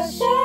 worship.